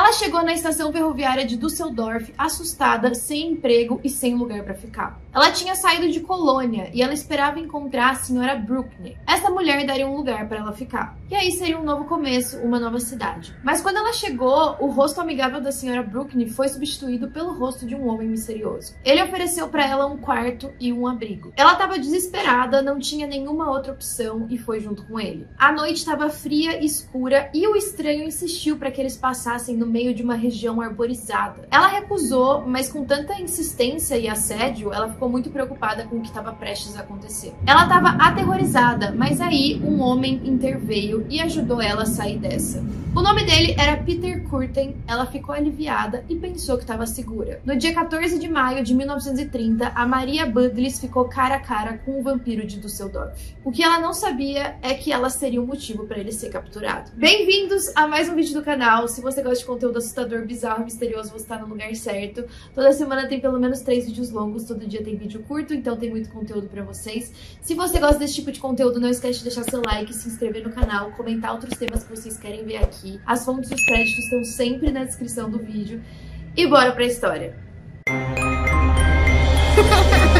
Ela chegou na estação ferroviária de Düsseldorf assustada, sem emprego e sem lugar para ficar. Ela tinha saído de Colônia e ela esperava encontrar a senhora Bruckner. Essa mulher daria um lugar para ela ficar. E aí seria um novo começo, uma nova cidade. Mas quando ela chegou, o rosto amigável da senhora Bruckner foi substituído pelo rosto de um homem misterioso. Ele ofereceu para ela um quarto e um abrigo. Ela estava desesperada, não tinha nenhuma outra opção e foi junto com ele. A noite estava fria, escura e o estranho insistiu para que eles passassem no meio de uma região arborizada. Ela recusou, mas com tanta insistência e assédio, ela ficou muito preocupada com o que estava prestes a acontecer. Ela estava aterrorizada, mas aí um homem interveio e ajudou ela a sair dessa. O nome dele era Peter Curtin, ela ficou aliviada e pensou que estava segura. No dia 14 de maio de 1930, a Maria Budlis ficou cara a cara com o vampiro de Düsseldorf. O que ela não sabia é que ela seria o motivo para ele ser capturado. Bem-vindos a mais um vídeo do canal. Se você gosta de assustador, bizarro, misterioso, você está no lugar certo. Toda semana tem pelo menos três vídeos longos, todo dia tem vídeo curto, então tem muito conteúdo para vocês. Se você gosta desse tipo de conteúdo, não esquece de deixar seu like, se inscrever no canal, comentar outros temas que vocês querem ver aqui. As fontes e os créditos estão sempre na descrição do vídeo. E bora pra história! contar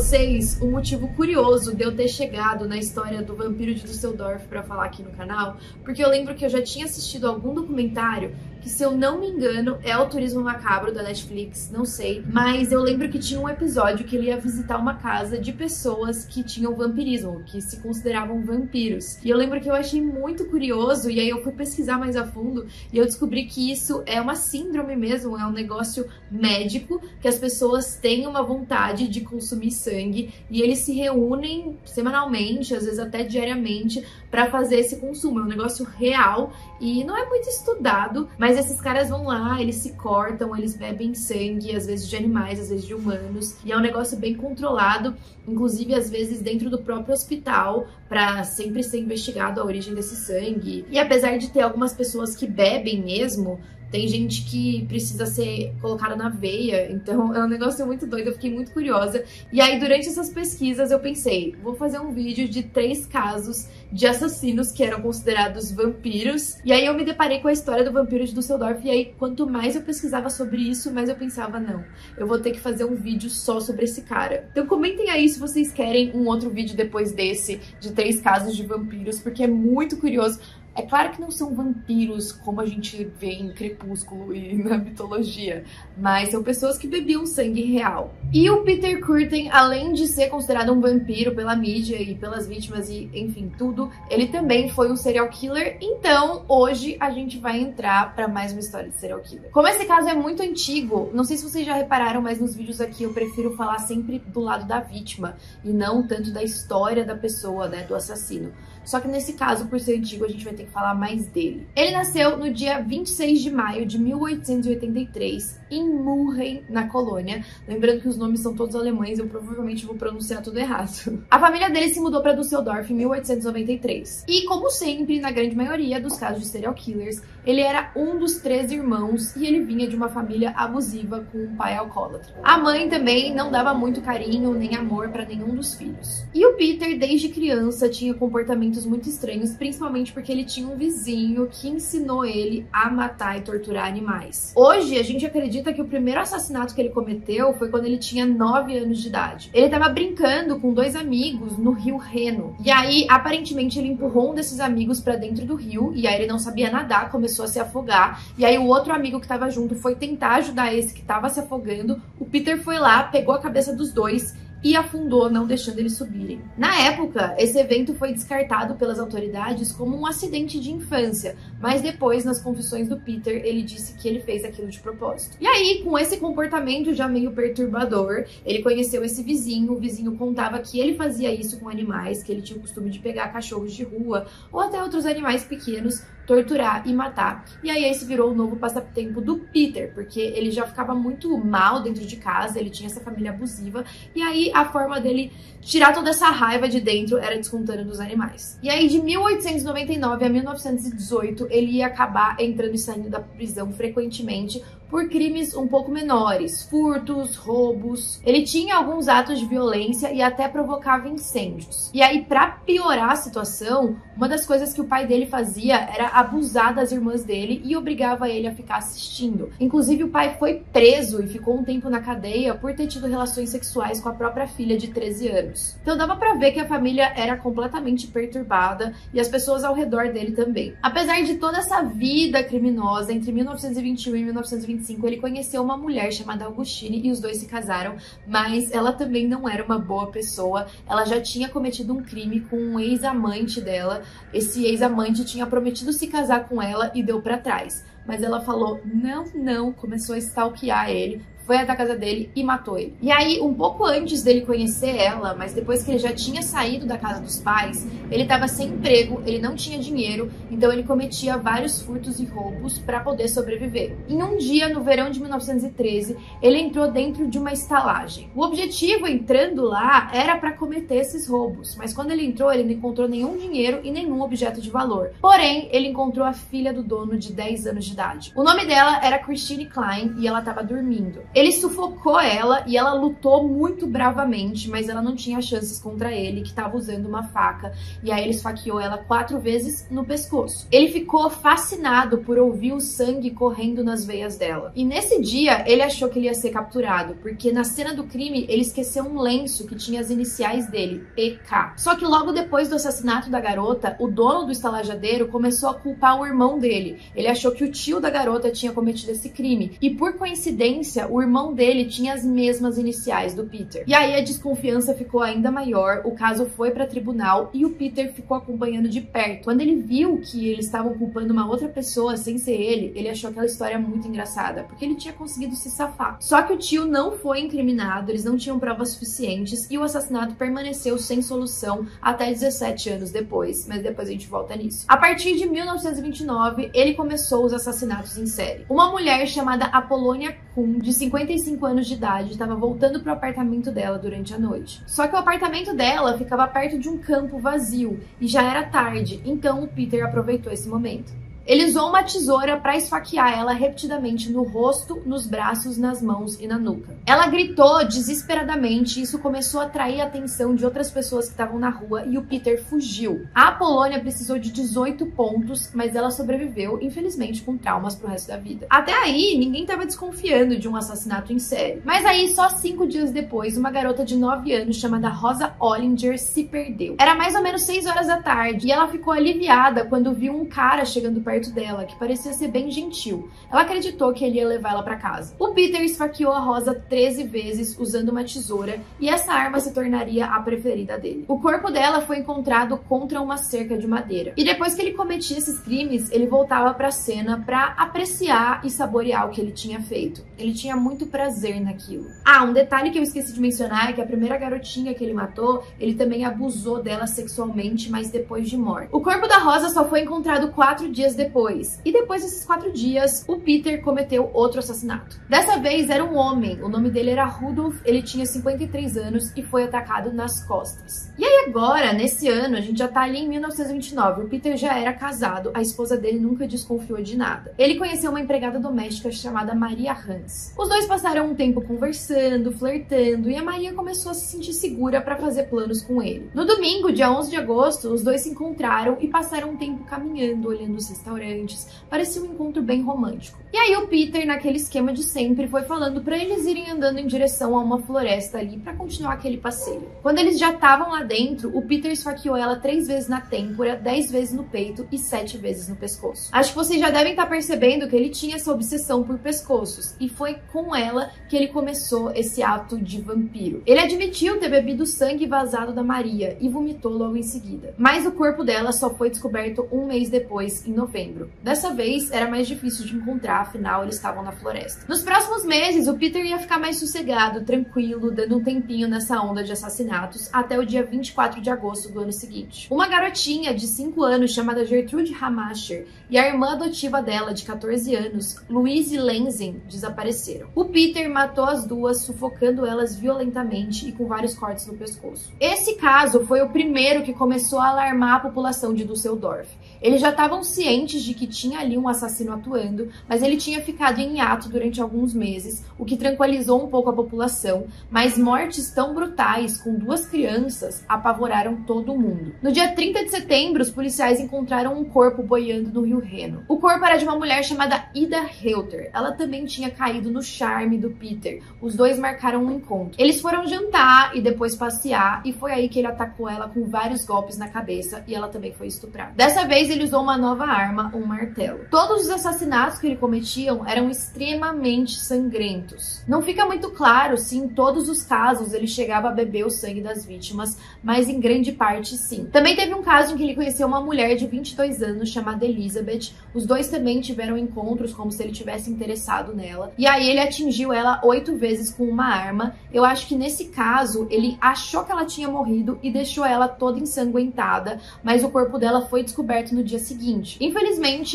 vocês um motivo curioso de eu ter chegado na história do vampiro de Düsseldorf para falar aqui no canal, porque eu lembro que eu já tinha assistido algum documentário que se eu não me engano é o Turismo Macabro da Netflix, não sei, mas eu lembro que tinha um episódio que ele ia visitar uma casa de pessoas que tinham vampirismo, que se consideravam vampiros. E eu lembro que eu achei muito curioso e aí eu fui pesquisar mais a fundo e eu descobri que isso é uma síndrome mesmo, é um negócio médico que as pessoas têm uma vontade de consumir sangue e eles se reúnem semanalmente, às vezes até diariamente, para fazer esse consumo. É um negócio real e não é muito estudado, mas esses caras vão lá, eles se cortam, eles bebem sangue, às vezes de animais, às vezes de humanos, e é um negócio bem controlado, inclusive às vezes dentro do próprio hospital, para sempre ser investigado a origem desse sangue. E apesar de ter algumas pessoas que bebem mesmo, tem gente que precisa ser colocada na veia, então é um negócio muito doido, eu fiquei muito curiosa. E aí, durante essas pesquisas, eu pensei, vou fazer um vídeo de três casos de assassinos que eram considerados vampiros. E aí eu me deparei com a história do vampiro de Düsseldorf, e aí quanto mais eu pesquisava sobre isso, mais eu pensava, não, eu vou ter que fazer um vídeo só sobre esse cara. Então comentem aí se vocês querem um outro vídeo depois desse, de três casos de vampiros, porque é muito curioso. É claro que não são vampiros como a gente vê em Crepúsculo e na mitologia, mas são pessoas que bebiam sangue real. E o Peter Curtin, além de ser considerado um vampiro pela mídia e pelas vítimas e enfim tudo, ele também foi um serial killer. Então hoje a gente vai entrar para mais uma história de serial killer. Como esse caso é muito antigo, não sei se vocês já repararam, mas nos vídeos aqui eu prefiro falar sempre do lado da vítima e não tanto da história da pessoa, né, do assassino. Só que nesse caso, por ser antigo, a gente vai ter que falar mais dele. Ele nasceu no dia 26 de maio de 1883 em Mulheim, na Colônia. Lembrando que os nomes são todos alemães, eu provavelmente vou pronunciar tudo errado. A família dele se mudou para Düsseldorf em 1893. E como sempre, na grande maioria dos casos de serial killers, ele era um dos três irmãos e ele vinha de uma família abusiva com um pai alcoólatra. A mãe também não dava muito carinho nem amor para nenhum dos filhos. E o Peter, desde criança, tinha comportamentos muito estranhos, principalmente porque ele tinha um vizinho que ensinou ele a matar e torturar animais. Hoje, a gente acredita que o primeiro assassinato que ele cometeu foi quando ele tinha 9 anos de idade. Ele estava brincando com dois amigos no rio Reno. E aí, aparentemente, ele empurrou um desses amigos para dentro do rio e aí ele não sabia nadar, começou a se afogar. E aí o outro amigo que tava junto foi tentar ajudar esse que tava se afogando. O Peter foi lá, pegou a cabeça dos dois e afundou, não deixando eles subirem. Na época, esse evento foi descartado pelas autoridades como um acidente de infância, mas depois, nas confissões do Peter, ele disse que ele fez aquilo de propósito. E aí, com esse comportamento já meio perturbador, ele conheceu esse vizinho, o vizinho contava que ele fazia isso com animais, que ele tinha o costume de pegar cachorros de rua ou até outros animais pequenos torturar e matar. E aí esse virou o novo passatempo do Peter, porque ele já ficava muito mal dentro de casa, ele tinha essa família abusiva, e aí a forma dele tirar toda essa raiva de dentro era descontando dos animais. E aí, de 1899 a 1918, ele ia acabar entrando e saindo da prisão frequentemente por crimes um pouco menores, furtos, roubos. Ele tinha alguns atos de violência e até provocava incêndios. E aí, para piorar a situação, uma das coisas que o pai dele fazia era abusar das irmãs dele e obrigava ele a ficar assistindo. Inclusive, o pai foi preso e ficou um tempo na cadeia por ter tido relações sexuais com a própria filha de 13 anos. Então dava para ver que a família era completamente perturbada e as pessoas ao redor dele também. Apesar de toda essa vida criminosa entre 1921 e 1925 2025, ele conheceu uma mulher chamada Augustine e os dois se casaram, mas ela também não era uma boa pessoa. Ela já tinha cometido um crime com um ex-amante dela. Esse ex-amante tinha prometido se casar com ela e deu para trás. Mas ela falou: não, não, começou a stalkear ele, foi até a casa dele e matou ele. E aí, um pouco antes dele conhecer ela, mas depois que ele já tinha saído da casa dos pais, ele estava sem emprego, ele não tinha dinheiro, então ele cometia vários furtos e roubos para poder sobreviver. Em um dia, no verão de 1913, ele entrou dentro de uma estalagem. O objetivo entrando lá era para cometer esses roubos, mas quando ele entrou, ele não encontrou nenhum dinheiro e nenhum objeto de valor. Porém, ele encontrou a filha do dono de 10 anos de idade. O nome dela era Christine Klein e ela estava dormindo. Ele sufocou ela e ela lutou muito bravamente, mas ela não tinha chances contra ele, que estava usando uma faca. E aí ele esfaqueou ela quatro vezes no pescoço. Ele ficou fascinado por ouvir o sangue correndo nas veias dela. E nesse dia ele achou que ele ia ser capturado, porque na cena do crime ele esqueceu um lenço que tinha as iniciais dele, EK. Só que logo depois do assassinato da garota, o dono do estalajadeiro começou a culpar o irmão dele. Ele achou que o tio da garota tinha cometido esse crime. E por coincidência, o irmão irmão dele tinha as mesmas iniciais do Peter. E aí a desconfiança ficou ainda maior, o caso foi para tribunal e o Peter ficou acompanhando de perto. Quando ele viu que eles estavam culpando uma outra pessoa sem ser ele, ele achou aquela história muito engraçada, porque ele tinha conseguido se safar. Só que o tio não foi incriminado, eles não tinham provas suficientes e o assassinato permaneceu sem solução até 17 anos depois, mas depois a gente volta nisso. A partir de 1929, ele começou os assassinatos em série. Uma mulher chamada Apollonia Kuhn, de 50 55 anos de idade, estava voltando para o apartamento dela durante a noite. Só que o apartamento dela ficava perto de um campo vazio e já era tarde, então o Peter aproveitou esse momento. Ele usou uma tesoura para esfaquear ela repetidamente no rosto, nos braços, nas mãos e na nuca. Ela gritou desesperadamente e isso começou a atrair a atenção de outras pessoas que estavam na rua e o Peter fugiu. A Apolônia precisou de 18 pontos, mas ela sobreviveu, infelizmente com traumas pro resto da vida. Até aí, ninguém estava desconfiando de um assassinato em série. Mas aí, só cinco dias depois, uma garota de 9 anos chamada Rosa Ollinger se perdeu. Era mais ou menos 6 horas da tarde e ela ficou aliviada quando viu um cara chegando perto perto dela, que parecia ser bem gentil. Ela acreditou que ele ia levar ela para casa. O Peter esfaqueou a Rosa 13 vezes usando uma tesoura e essa arma se tornaria a preferida dele. O corpo dela foi encontrado contra uma cerca de madeira. E depois que ele cometia esses crimes, ele voltava para a cena para apreciar e saborear o que ele tinha feito. Ele tinha muito prazer naquilo. Ah, um detalhe que eu esqueci de mencionar é que a primeira garotinha que ele matou, ele também abusou dela sexualmente, mas depois de morte. O corpo da Rosa só foi encontrado quatro dias depois. E depois desses quatro dias, o Peter cometeu outro assassinato. Dessa vez era um homem, o nome dele era Rudolf, ele tinha 53 anos e foi atacado nas costas. E aí agora, nesse ano, a gente já tá ali em 1929, o Peter já era casado, a esposa dele nunca desconfiou de nada. Ele conheceu uma empregada doméstica chamada Maria Hans. Os dois passaram um tempo conversando, flertando e a Maria começou a se sentir segura para fazer planos com ele. No domingo, dia 11 de agosto, os dois se encontraram e passaram um tempo caminhando, olhando os restaurantes. Parecia um encontro bem romântico. E aí o Peter, naquele esquema de sempre, foi falando para eles irem andando em direção a uma floresta ali para continuar aquele passeio. Quando eles já estavam lá dentro, o Peter esfaqueou ela três vezes na têmpora, dez vezes no peito e sete vezes no pescoço. Acho que vocês já devem estar percebendo que ele tinha essa obsessão por pescoços e foi com ela que ele começou esse ato de vampiro. Ele admitiu ter bebido sangue vazado da Maria e vomitou logo em seguida. Mas o corpo dela só foi descoberto um mês depois, em novembro novembro. Dessa vez era mais difícil de encontrar, afinal eles estavam na floresta. Nos próximos meses, o Peter ia ficar mais sossegado, tranquilo, dando um tempinho nessa onda de assassinatos, até o dia 24 de agosto do ano seguinte. Uma garotinha de 5 anos chamada Gertrude Hamacher e a irmã adotiva dela, de 14 anos, Louise Lenzen, desapareceram. O Peter matou as duas, sufocando elas violentamente e com vários cortes no pescoço. Esse caso foi o primeiro que começou a alarmar a população de Düsseldorf. Eles já estavam cientes de que tinha ali um assassino atuando, mas ele tinha ficado em ato durante alguns meses, o que tranquilizou um pouco a população, mas mortes tão brutais com duas crianças apavoraram todo mundo. No dia 30 de setembro, os policiais encontraram um corpo boiando no rio Reno. O corpo era de uma mulher chamada Ida Reuter. Ela também tinha caído no charme do Peter. Os dois marcaram um encontro. Eles foram jantar e depois passear, e foi aí que ele atacou ela com vários golpes na cabeça e ela também foi estuprada. Dessa vez ele usou uma nova arma, um martelo. Todos os assassinatos que ele cometiam eram extremamente sangrentos. Não fica muito claro se em todos os casos ele chegava a beber o sangue das vítimas, mas em grande parte sim. Também teve um caso em que ele conheceu uma mulher de 22 anos chamada Elizabeth. Os dois também tiveram encontros como se ele tivesse interessado nela. E aí ele atingiu ela oito vezes com uma arma. Eu acho que nesse caso ele achou que ela tinha morrido e deixou ela toda ensanguentada, mas o corpo dela foi descoberto no dia seguinte. Infelizmente,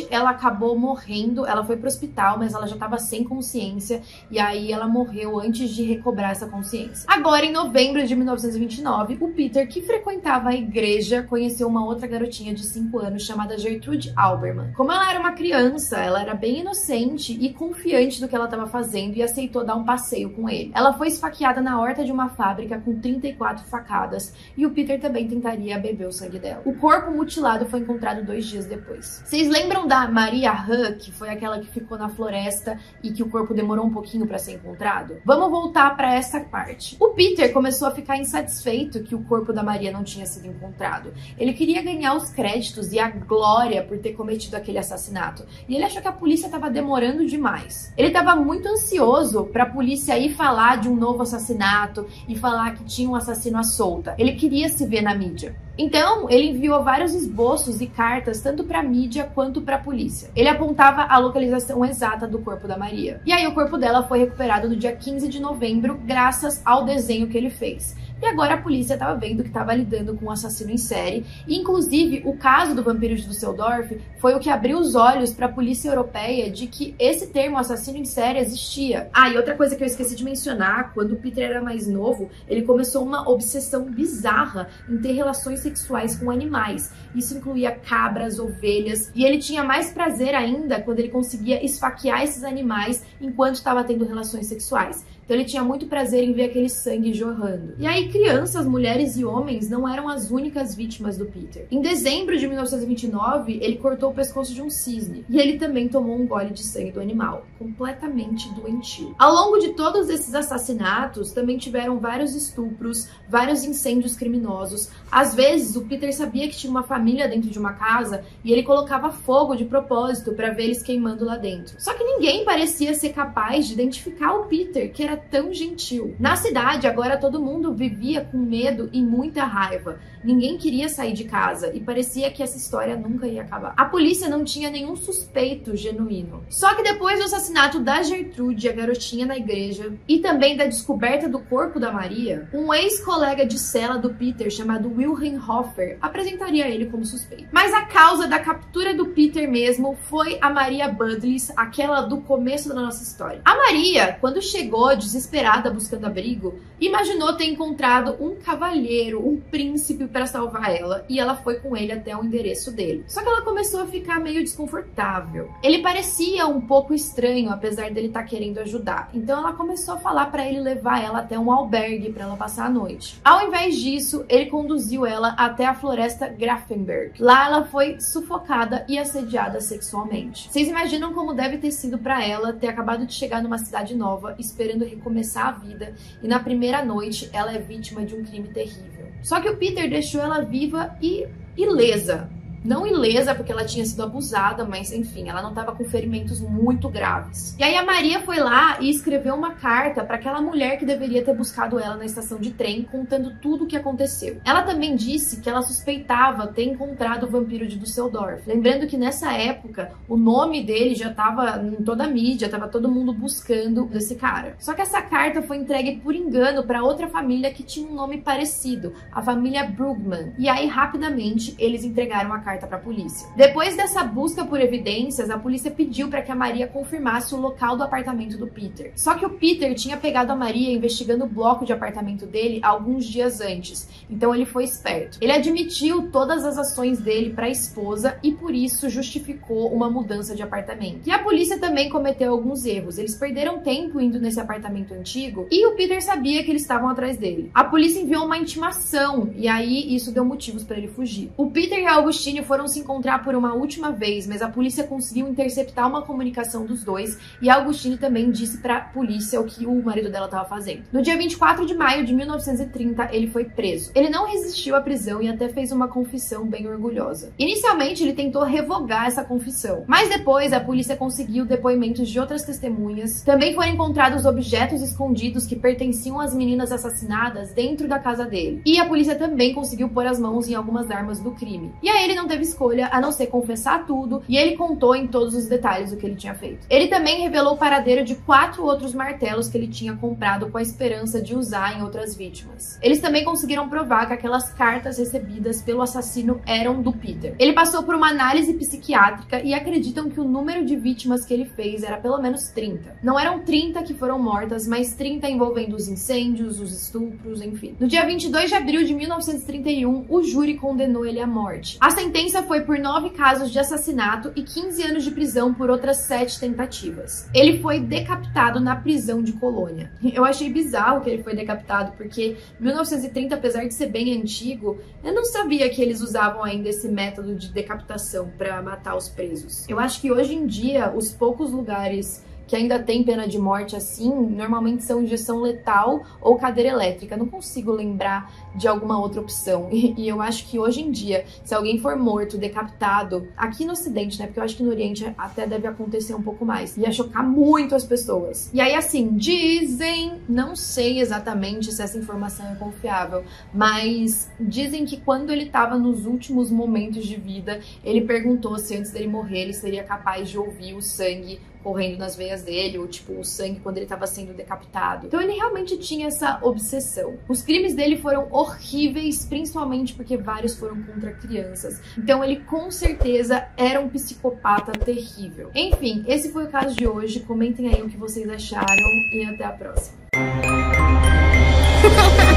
ela acabou morrendo, ela foi pro hospital, mas ela já estava sem consciência e aí ela morreu antes de recobrar essa consciência. Agora, em novembro de 1929, o Peter, que frequentava a igreja, conheceu uma outra garotinha de 5 anos chamada Gertrude Alberman. Como ela era uma criança, ela era bem inocente e confiante do que ela estava fazendo e aceitou dar um passeio com ele. Ela foi esfaqueada na horta de uma fábrica com 34 facadas e o Peter também tentaria beber o sangue dela. O corpo mutilado foi encontrado dois dias depois. Vocês lembram da Maria Han, que foi aquela que ficou na floresta e que o corpo demorou um pouquinho para ser encontrado? Vamos voltar para essa parte. O Peter começou a ficar insatisfeito que o corpo da Maria não tinha sido encontrado. Ele queria ganhar os créditos e a glória por ter cometido aquele assassinato. E ele achou que a polícia estava demorando demais. Ele estava muito ansioso para a polícia ir falar de um novo assassinato e falar que tinha um assassino à solta. Ele queria se ver na mídia. Então, ele enviou vários esboços e cartas tanto para a mídia quanto para a polícia. Ele apontava a localização exata do corpo da Maria. E aí o corpo dela foi recuperado no dia 15 de novembro, graças ao desenho que ele fez. E agora a polícia estava vendo que estava lidando com um assassino em série. E, inclusive, o caso do vampiro de Düsseldorf foi o que abriu os olhos para a polícia europeia de que esse termo assassino em série existia. Ah, e outra coisa que eu esqueci de mencionar, quando o Peter era mais novo, ele começou uma obsessão bizarra em ter relações sexuais com animais. Isso incluía cabras, ovelhas, e ele tinha mais prazer ainda quando ele conseguia esfaquear esses animais enquanto estava tendo relações sexuais. Então ele tinha muito prazer em ver aquele sangue jorrando. E aí crianças, mulheres e homens não eram as únicas vítimas do Peter. Em dezembro de 1929, ele cortou o pescoço de um cisne e ele também tomou um gole de sangue do animal, completamente doentio. Ao longo de todos esses assassinatos, também tiveram vários estupros, vários incêndios criminosos. Às vezes, o Peter sabia que tinha uma família dentro de uma casa e ele colocava fogo de propósito para ver eles queimando lá dentro. Só que ninguém parecia ser capaz de identificar o Peter, que era era tão gentil. Na cidade, agora todo mundo vivia com medo e muita raiva. Ninguém queria sair de casa e parecia que essa história nunca ia acabar. A polícia não tinha nenhum suspeito genuíno. Só que depois do assassinato da Gertrude, a garotinha na igreja, e também da descoberta do corpo da Maria, um ex-colega de cela do Peter chamado Wilhelm Hoffer apresentaria ele como suspeito. Mas a causa da captura do Peter mesmo foi a Maria Budlis, aquela do começo da nossa história. A Maria, quando chegou desesperada buscando abrigo, imaginou ter encontrado um cavalheiro, um príncipe para salvar ela, e ela foi com ele até o endereço dele. Só que ela começou a ficar meio desconfortável. Ele parecia um pouco estranho, apesar dele estar tá querendo ajudar. Então ela começou a falar para ele levar ela até um albergue para ela passar a noite. Ao invés disso, ele conduziu ela até a floresta Grafenberg. Lá ela foi sufocada e assediada sexualmente. Vocês imaginam como deve ter sido para ela ter acabado de chegar numa cidade nova, esperando recomeçar a vida, e na primeira noite ela é vítima de um crime terrível. Só que o Peter deixou ela viva e ilesa. Não ilesa porque ela tinha sido abusada, mas enfim, ela não estava com ferimentos muito graves. E aí a Maria foi lá e escreveu uma carta para aquela mulher que deveria ter buscado ela na estação de trem, contando tudo o que aconteceu. Ela também disse que ela suspeitava ter encontrado o vampiro de Düsseldorf. Lembrando que nessa época o nome dele já estava em toda a mídia, estava todo mundo buscando esse cara. Só que essa carta foi entregue por engano para outra família que tinha um nome parecido, a família Brugman. E aí rapidamente eles entregaram a carta para a polícia. Depois dessa busca por evidências, a polícia pediu para que a Maria confirmasse o local do apartamento do Peter. Só que o Peter tinha pegado a Maria investigando o bloco de apartamento dele alguns dias antes, então ele foi esperto. Ele admitiu todas as ações dele para a esposa e por isso justificou uma mudança de apartamento. E a polícia também cometeu alguns erros. Eles perderam tempo indo nesse apartamento antigo e o Peter sabia que eles estavam atrás dele. A polícia enviou uma intimação e aí isso deu motivos para ele fugir. O Peter e a Augustine foram se encontrar por uma última vez, mas a polícia conseguiu interceptar uma comunicação dos dois e a Augustine também disse para a polícia o que o marido dela estava fazendo. No dia 24 de maio de 1930, ele foi preso. Ele não resistiu à prisão e até fez uma confissão bem orgulhosa. Inicialmente, ele tentou revogar essa confissão, mas depois a polícia conseguiu depoimentos de outras testemunhas. Também foram encontrados objetos escondidos que pertenciam às meninas assassinadas dentro da casa dele. E a polícia também conseguiu pôr as mãos em algumas armas do crime. E aí ele não teve escolha a não ser confessar tudo e ele contou em todos os detalhes o que ele tinha feito. Ele também revelou o paradeiro de quatro outros martelos que ele tinha comprado com a esperança de usar em outras vítimas. Eles também conseguiram provar que aquelas cartas recebidas pelo assassino eram do Peter. Ele passou por uma análise psiquiátrica e acreditam que o número de vítimas que ele fez era pelo menos 30. Não eram 30 que foram mortas, mas 30 envolvendo os incêndios, os estupros, enfim. No dia 22 de abril de 1931, o júri condenou ele à morte. A sentença foi por nove casos de assassinato e 15 anos de prisão por outras sete tentativas. Ele foi decapitado na prisão de Colônia. Eu achei bizarro que ele foi decapitado, porque 1930, apesar de ser bem antigo, eu não sabia que eles usavam ainda esse método de decapitação para matar os presos. Eu acho que hoje em dia, os poucos lugares que ainda tem pena de morte assim, normalmente são injeção letal ou cadeira elétrica. Não consigo lembrar de alguma outra opção. E, e, eu acho que hoje em dia, se alguém for morto, decapitado, aqui no Ocidente, né? Porque eu acho que no Oriente até deve acontecer um pouco mais. Ia chocar muito as pessoas. E aí, assim, dizem, não sei exatamente se essa informação é confiável, mas dizem que quando ele tava nos últimos momentos de vida, ele perguntou se antes dele morrer ele seria capaz de ouvir o sangue correndo nas veias dele, ou tipo o sangue quando ele estava sendo decapitado. Então ele realmente tinha essa obsessão. Os crimes dele foram horríveis, principalmente porque vários foram contra crianças. Então ele com certeza era um psicopata terrível. Enfim, esse foi o caso de hoje. Comentem aí o que vocês acharam e até a próxima.